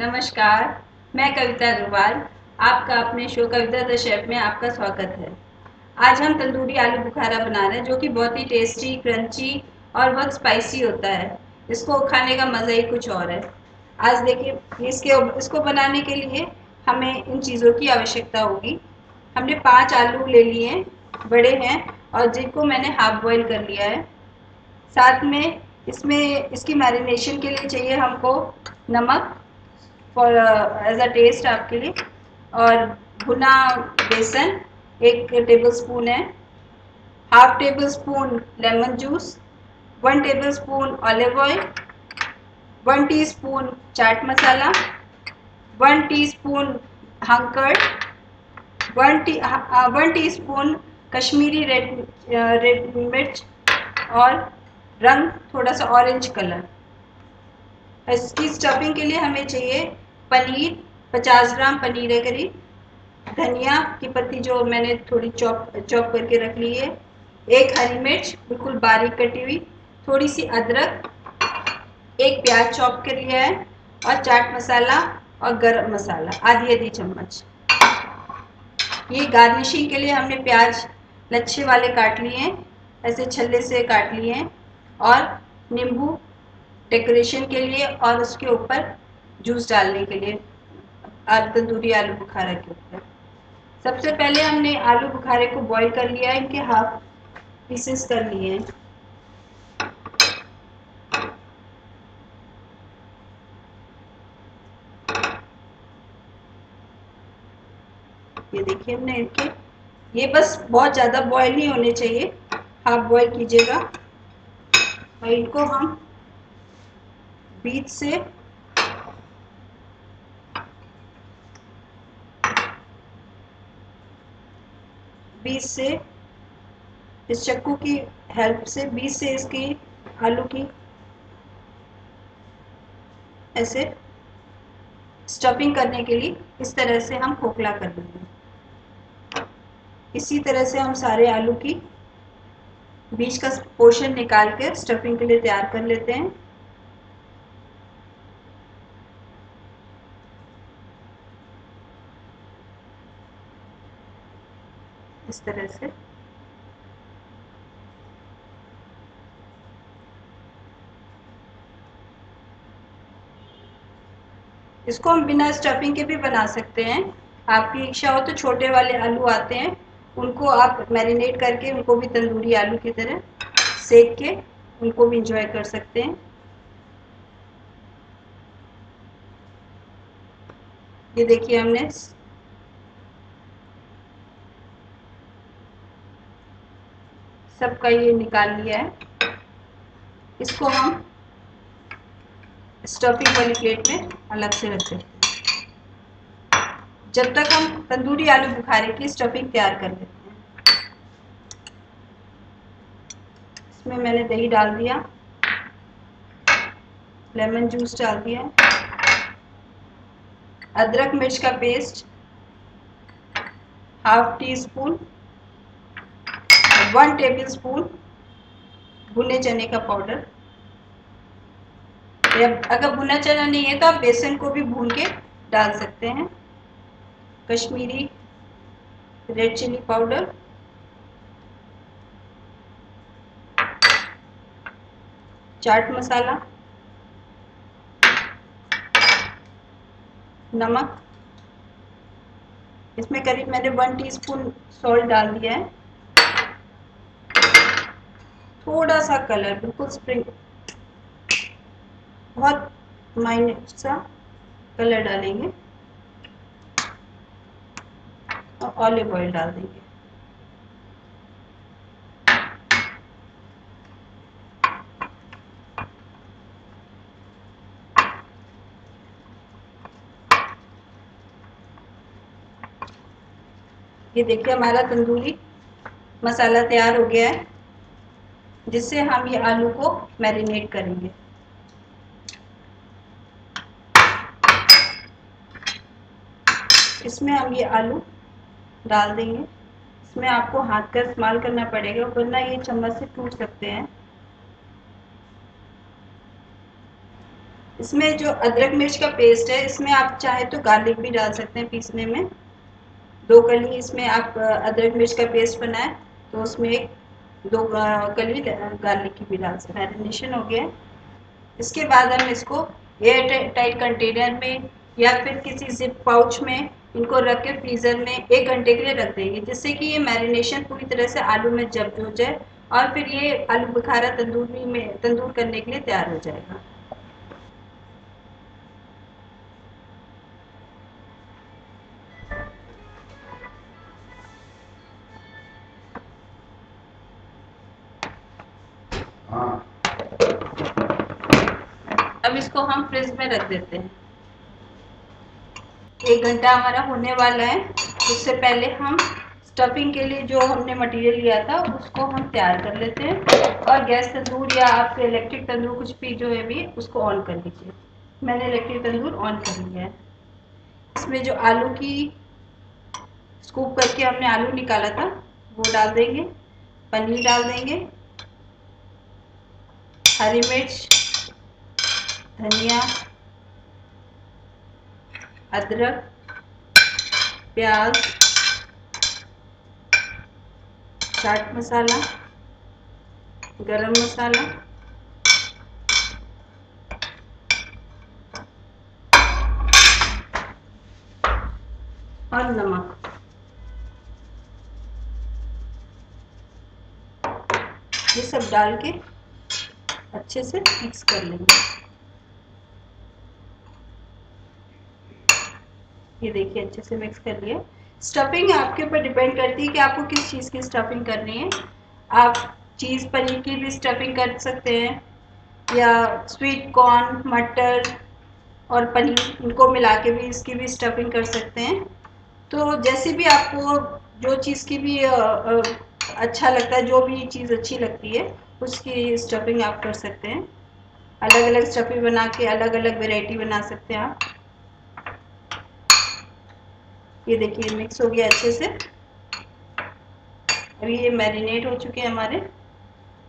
नमस्कार, मैं कविता अग्रवाल, आपका अपने शो कविता द शेफ में आपका स्वागत है। आज हम तंदूरी आलू बुखारा बना रहे हैं, जो कि बहुत ही टेस्टी क्रंची और बहुत स्पाइसी होता है। इसको खाने का मज़ा ही कुछ और है। आज देखिए, इसके इसको बनाने के लिए हमें इन चीज़ों की आवश्यकता होगी। हमने पाँच आलू ले लिए, बड़े हैं, और जिनको मैंने हाफ़ बॉईल कर लिया है। साथ में इसमें, इसकी मैरिनेशन के लिए चाहिए हमको नमक फॉर एज अ टेस्ट आपके लिए। और भुना बेसन, एक टेबल स्पून है half tablespoon lemon juice one tablespoon olive oil one teaspoon chaat masala one teaspoon hung curd one tea one teaspoon Kashmiri red red मिर्च और रंग थोड़ा सा ऑरेंज कलर इसकी स्टफिंग के लिए हमें चाहिए पनीर 50 ग्राम पनीर है करीब। धनिया की पत्ती जो मैंने थोड़ी चॉप चॉप करके रख ली है। एक हरी मिर्च, बिल्कुल बारीक कटी हुई। थोड़ी सी अदरक, एक प्याज चॉप कर लिया है। और चाट मसाला और गरम मसाला, आधी आधी चम्मच। ये गार्निशिंग के लिए हमने प्याज लच्छे वाले काट लिए हैं। ऐसे छल्ले से काट लिए हैं। और नींबू डेकोरेशन के लिए और उसके ऊपर जूस डालने के लिए। आलू तंदूरी आलू बुखारा के ऊपर सबसे पहले हमने आलू बुखारे को बॉईल कर लिया है, इनके हाफ़ पीसेस कर लिए हैं। ये देखिए हमने इनके। ये बस बहुत ज़्यादा बॉईल नहीं होने चाहिए। हाफ़ बॉईल कीजिएगा। और इनको हम बीच से बीच से, इस चक्कू की हेल्प से बीच से इसकी आलू की ऐसे स्टफिंग करने के लिए इस तरह से हम खोखला कर देंगे। इसी तरह से हम सारे आलू की बीच का पोर्शन निकाल कर स्टफिंग के लिए तैयार कर लेते हैं। इस तरह से। इसको हम बिना स्टफिंग के भी बना सकते हैं। आपकी इच्छा हो तो छोटे वाले आलू आते हैं। उनको आप मैरिनेट करके उनको भी तंदूरी आलू की तरह सेक के उनको भी इंजॉय कर सकते हैं। ये देखिए हमने सबका ये निकाल लिया है। इसको हम स्टफिंग वाली प्लेट में अलग से रख देते जब तक हम तंदूरी आलू बुखारे की स्टफिंग तैयार कर लेते हैं। इसमें मैंने दही डाल दिया। लेमन जूस डाल दिया। अदरक मिर्च का paste half teaspoon one tablespoon भुने चने का पाउडर अगर भुना चना नहीं है तो आप बेसन को भी भून के डाल सकते हैं. Kashmiri red chilli powder chaat masala. नमक. इसमें करीब मैंने वन टीस्पून सॉल्ट डाल दिया है. थोड़ा सा कलर बिल्कुल स्प्रिंग बहुत माइन्यूट सा कलर डालेंगे। और ऑलिव ऑयल डाल देंगे। ये देखिए हमारा तंदूरी मसाला तैयार हो गया है। जिससे हम ये आलू को मैरिनेट करेंगे। इसमें हम ये आलू डाल देंगे। इसमें आपको हाथ का इस्तेमाल करना पड़ेगा, वरना ये चम्मच से टूट सकते हैं। इसमें जो अदरक मिर्च का पेस्ट है, इसमें आप चाहे तो गार्लिक भी डाल सकते हैं पीसने में। दो कली इसमें आप, अदरक मिर्च का पेस्ट बनाए तो उसमें एक दो गली गार्लिक की डाल मैरिनेशन हो गया। इसके बाद हम इसको एयर टाइट कंटेनर में या फिर किसी जिप पाउच में इनको रख के फ्रीज़र में एक घंटे के लिए रख देंगे, जिससे कि ये मैरिनेशन पूरी तरह से आलू में जब्त हो जाए और फिर ये आलू बुखारा तंदूर में, तंदूर करने के लिए तैयार हो जाएगा। अब इसको हम फ्रिज में रख देते हैं। एक घंटा हमारा होने वाला है। उससे पहले हम स्टफिंग के लिए जो हमने मटेरियल लिया था, उसको हम तैयार कर लेते हैं। और गैस तंदूर या आपके इलेक्ट्रिक तंदूर कुछ भी जो है भी, उसको ऑन कर लीजिए। मैंने इलेक्ट्रिक तंदूर ऑन कर लिया है। इसमें जो आलू की स्कूप करके हमने आलू निकाला था, वो डाल देंगे। पनीर डाल देंगे। हरी मिर्च धनिया, अदरक, प्याज, चाट मसाला, गरम मसाला, और नमक। ये सब डाल के अच्छे से मिक्स कर लेंगे। ये देखिए अच्छे से मिक्स कर लिए। स्टफिंग आपके ऊपर डिपेंड करती है कि आपको किस चीज़ की स्टफिंग करनी है। आप चीज़ पनीर की भी स्टफिंग कर सकते हैं, या स्वीट कॉर्न मटर और पनीर इनको मिला के भी इसकी भी स्टफिंग कर सकते हैं। तो जैसे भी आपको जो चीज़ की भी अच्छा लगता है, जो भी चीज़ अच्छी लगती है, उसकी स्टफिंग आप कर सकते हैं। अलग अलग स्टफिंग बना के अलग अलग वेराइटी बना सकते हैं आप। ये देखिए मिक्स हो गया अच्छे से। अभी ये मैरिनेट हो चुके हैं हमारे।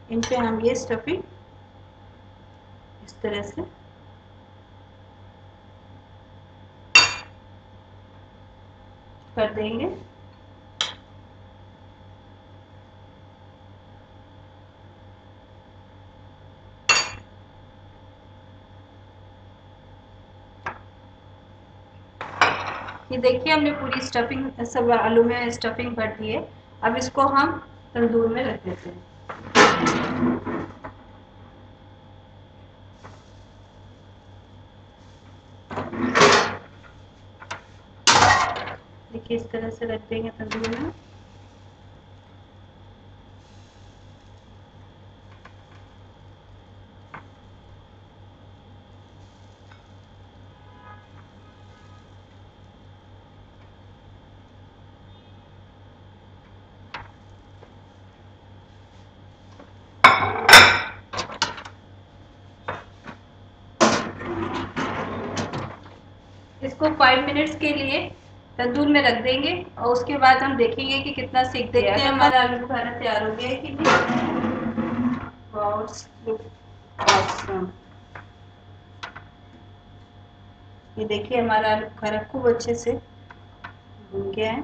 इन पे हम ये स्टफिंग इस तरह से। कर देंगे। ये देखिए, हमने पूरी स्टफिंग सब आलू में स्टफिंग भर दी है। अब इसको हम तंदूर में रख देते हैं। देखिए, इस तरह से रख देंगे तंदूर में। इसको फाइव मिनट्स के लिए तंदूर में रख देंगे और उसके बाद हम देखेंगे कि कितना सीख देखते हैं हमारा आलू बुखारा तैयार हो गया है कि नहीं? ये देखिए हमारा आलू बुखारा खूब अच्छे से भून गया है।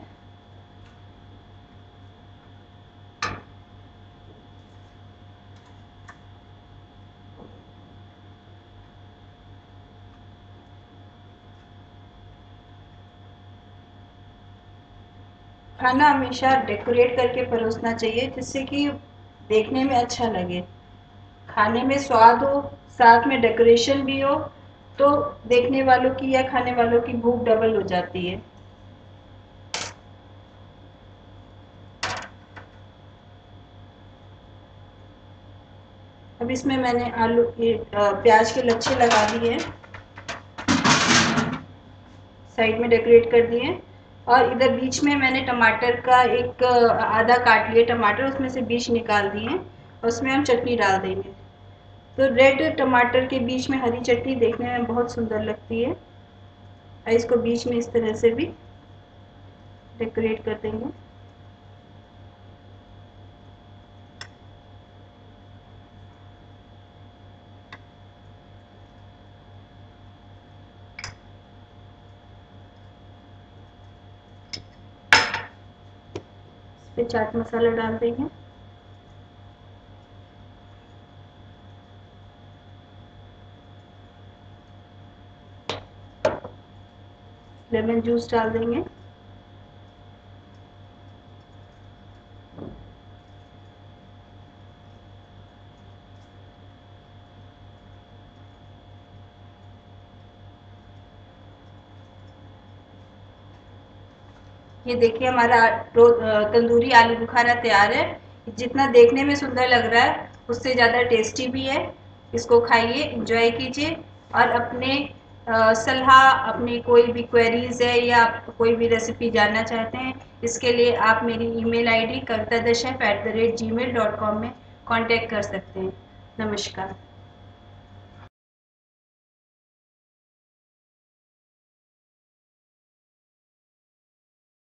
खाना हमेशा डेकोरेट करके परोसना चाहिए, जिससे कि देखने में अच्छा लगे। खाने में स्वाद हो, साथ में डेकोरेशन भी हो तो देखने वालों की या खाने वालों की भूख डबल हो जाती है। अब इसमें मैंने आलू प्याज के लच्छे लगा दिए साइड में डेकोरेट कर दिए और इधर बीच में मैंने टमाटर का एक आधा काट लिया, टमाटर उसमें से बीज निकाल दिए उसमें हम चटनी डाल देंगे। तो रेड टमाटर के बीच में हरी चटनी देखने में बहुत सुंदर लगती है। और इसको बीच में इस तरह से भी डेकोरेट कर देंगे। फिर चाट मसाला डाल देंगे लेमन जूस डाल देंगे। ये देखिए हमारा तंदूरी आलू बुखारा तैयार है। जितना देखने में सुंदर लग रहा है, उससे ज़्यादा टेस्टी भी है। इसको खाइए इंजॉय कीजिए। और अपने सलाह, अपनी कोई भी क्वेरीज है या आप कोई भी रेसिपी जानना चाहते हैं, इसके लिए आप मेरी email ID Kavita the chef at the rate G mail dot com में कॉन्टेक्ट कर सकते हैं। नमस्कार।